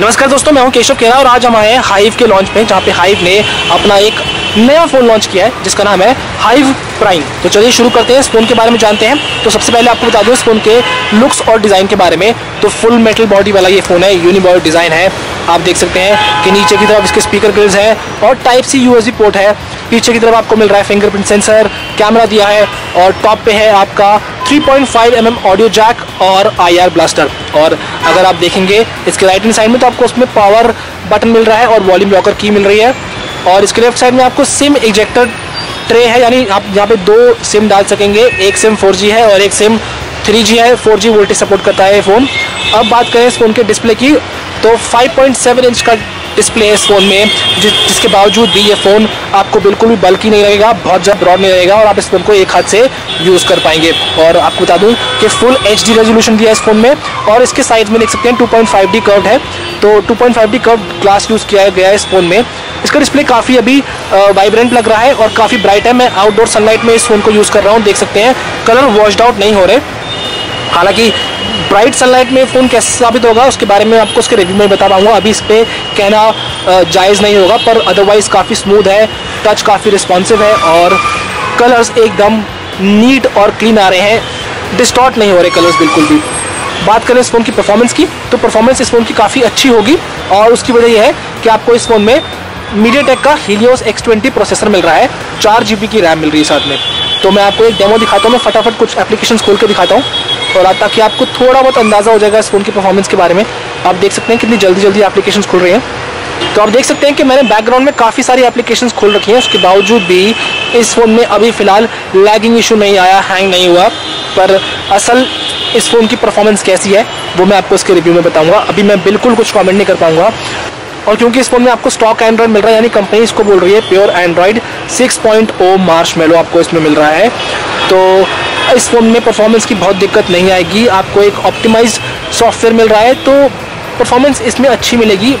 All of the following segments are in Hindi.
नमस्कार दोस्तों, मैं हूँ केशव केरा और आज हम आए हैं हाइव के लॉन्च में, जहाँ पे हाइव ने अपना एक नया फ़ोन लॉन्च किया है, जिसका नाम है हाइव प्राइम तो चलिए शुरू करते हैं इस फ़ोन के बारे में जानते हैं। तो सबसे पहले आपको बता दूँ इस फ़ोन के लुक्स और डिज़ाइन के बारे में। तो फुल मेटल बॉडी वाला ये फ़ोन है यूनिबॉय डिज़ाइन है। आप देख सकते हैं कि नीचे की तरफ़ इसके स्पीकर ग्रिल्स हैं और टाइप सी यूएसबी पोर्ट है। पीछे की तरफ़ आपको मिल रहा है फिंगरप्रिंट सेंसर कैमरा दिया है और टॉप पे है आपका 3.5 पॉइंट mm ऑडियो जैक और आईआर ब्लास्टर और अगर आप देखेंगे, इसके राइट हैंड साइड में तो आपको उसमें पावर बटन मिल रहा है और वॉल्यूम लॉकर की मिल रही है। और इसके लेफ़्ट साइड में आपको सिम इजेक्टर ट्रे है, यानी आप यहाँ पे दो सिम डाल सकेंगे। एक सिम 4G है और एक सिम 3G है। 4G वोल्टेज सपोर्ट करता है फ़ोन अब बात करें इस फ़ोन के डिस्प्ले की तो 5.7 इंच का डिस्प्ले है इस फ़ोन में जिस जिसके बावजूद भी ये फ़ोन आपको बिल्कुल भी बल्कि नहीं लगेगा, बहुत ज़्यादा ब्रॉड नहीं रहेगा और आप इस फ़ोन को एक हाथ से यूज़ कर पाएँगे। और आपको बता दूँ कि फुल एच डी रेजोल्यूशन दिया है इस फ़ोन में और इसके साइज़ में देख सकते हैं 2.5 डी कर्व है। तो 2.5 डी कर्व ग्लास यूज़ किया गया है इस फ़ोन में। इसका डिस्प्ले काफ़ी अभी वाइब्रेंट लग रहा है और काफ़ी ब्राइट है। मैं आउटडोर सनलाइट में इस फ़ोन को यूज़ कर रहा हूँ। देख सकते हैं कलर वॉश्ड आउट नहीं हो रहे। हालाँकि ब्राइट सनलाइट में फ़ोन कैसे साबित होगा, उसके बारे में आपको उसके रिव्यू में बता पाऊँगा। अभी इस पर कहना जायज़ नहीं होगा, पर अदरवाइज़ काफ़ी स्मूथ है टच काफ़ी रिस्पॉन्सिव है और कलर्स एकदम नीट और क्लीन आ रहे हैं। डिस्टॉर्ट नहीं हो रहे कलर्स बिल्कुल भी। बात करें इस फ़ोन की परफॉर्मेंस की तो परफॉर्मेंस इस फ़ोन की काफ़ी अच्छी होगी और उसकी वजह यह है कि आपको इस फ़ोन में मीडिया का हीलियोस X20 प्रोसेसर मिल रहा है, चार जी की रैम मिल रही है साथ में। तो मैं आपको एक डेमो दिखाता हूँ, मैं फटाफट कुछ एप्लीकेशन खोल कर दिखाता हूँ। और ताकि आपको थोड़ा बहुत अंदाज़ा हो जाएगा इस फ़ोन की परफॉर्मेंस के बारे में, आप देख सकते हैं कितनी जल्दी जल्दी एप्लीकेशन खुल रही हैं। तो आप देख सकते हैं कि मैंने बैकग्राउंड में काफ़ी सारी एप्लीकेशन खोल रखी हैं, उसके बावजूद भी इस फ़ोन में अभी फ़िलहाल लैगिंग इशू नहीं आया हैंग नहीं हुआ, पर असल इस फ़ोन की परफॉर्मेंस कैसी है, वो मैं आपको इसके रिव्यू में बताऊँगा। अभी मैं बिल्कुल कुछ कमेंट नहीं कर पाऊँगा। और क्योंकि इस फ़ोन में आपको स्टॉक एंड्रॉइड मिल रहा है, यानी कंपनी इसको बोल रही है प्योर एंड्रॉइड 6.0 मार्च मेलो आपको इसमें मिल रहा है। तो इस फ़ोन में परफॉर्मेंस की बहुत दिक्कत नहीं आएगी। आपको एक ऑप्टिमाइज सॉफ्टवेयर मिल रहा है तो परफॉर्मेंस इसमें अच्छी मिलेगी।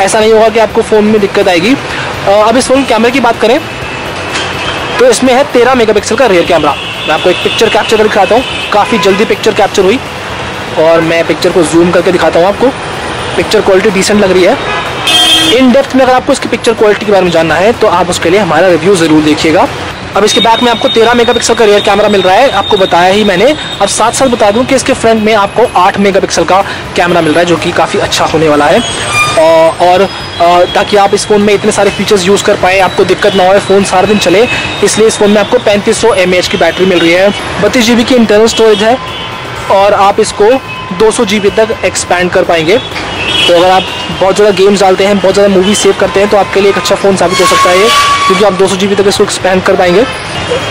ऐसा नहीं होगा कि आपको फ़ोन में दिक्कत आएगी। अब इस फ़ोन कैमरे की बात करें तो इसमें है तेरह मेगापिक्सल का रियर कैमरा मैं आपको एक पिक्चर कैप्चर कर दिखाता हूँ। काफ़ी जल्दी पिक्चर कैप्चर हुई। और मैं पिक्चर को जूम करके दिखाता हूँ आपको। पिक्चर क्वालिटी डिसेंट लग रही है। इन डेप्थ में अगर आपको इसकी पिक्चर क्वालिटी के बारे में जानना है तो आप उसके लिए हमारा रिव्यू ज़रूर देखिएगा। अब इसके बैक में आपको 13 मेगापिक्सल का रियर कैमरा मिल रहा है। आपको बताया ही मैंने। अब साथ साथ बता दूँ कि इसके फ्रंट में आपको 8 मेगापिक्सल का कैमरा मिल रहा है, जो कि काफ़ी अच्छा होने वाला है। और ताकि आप इस फ़ोन में इतने सारे फीचर्स यूज़ कर पाएँ, आपको दिक्कत ना हो फ़ोन सारा दिन चले। इसलिए इस फ़ोन में आपको पैंतीस सौ की बैटरी मिल रही है। बत्तीस जी की इंटरनल स्टोरेज है और आप इसको दो सौ तक एक्सपैंड कर पाएँगे। तो अगर आप बहुत ज़्यादा गेम्स डालते हैं, बहुत ज़्यादा मूवी सेव करते हैं तो आपके लिए एक अच्छा फ़ोन साबित हो सकता है क्योंकि आप दो सौ तक इसको एक्सपेंड कर पाएँगे।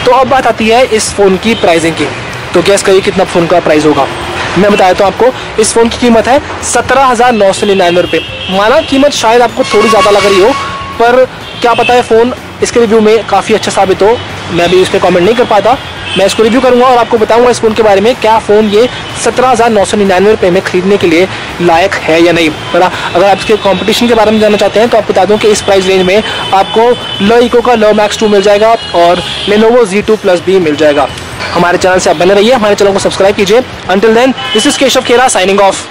तो अब बात आती है इस फ़ोन की प्राइजिंग की। तो गैस करिए कितना फ़ोन का प्राइस होगा। मैं बताया तो आपको, इस फ़ोन की कीमत है सत्रह हज़ार नौ सौ निन्यानवे रुपये। माना कीमत शायद आपको थोड़ी ज़्यादा लग रही हो, पर क्या पता है फ़ोन इसके रिव्यू में काफ़ी अच्छा साबित हो। मैं भी इस पर कॉमेंट नहीं कर पाता। मैं इसको रिव्यू करूँगा और आपको बताऊँगा इस फ़ोन के बारे में क्या फ़ोन ये सत्रह हज़ार नौ सौ निन्यानवे रुपये में खरीदने के लिए लायक है या नहीं। पर अगर आप इसके कंपटीशन के बारे में जानना चाहते हैं तो आप बता दूँ कि इस प्राइस रेंज में आपको लो इको का लो मैक्स टू मिल जाएगा और लेनोवो जी टू प्लस भी मिल जाएगा। हमारे चैनल से आप बने रहिए, हमारे चैनल को सब्सक्राइब कीजिए। Until then this is Keshav Khera signing off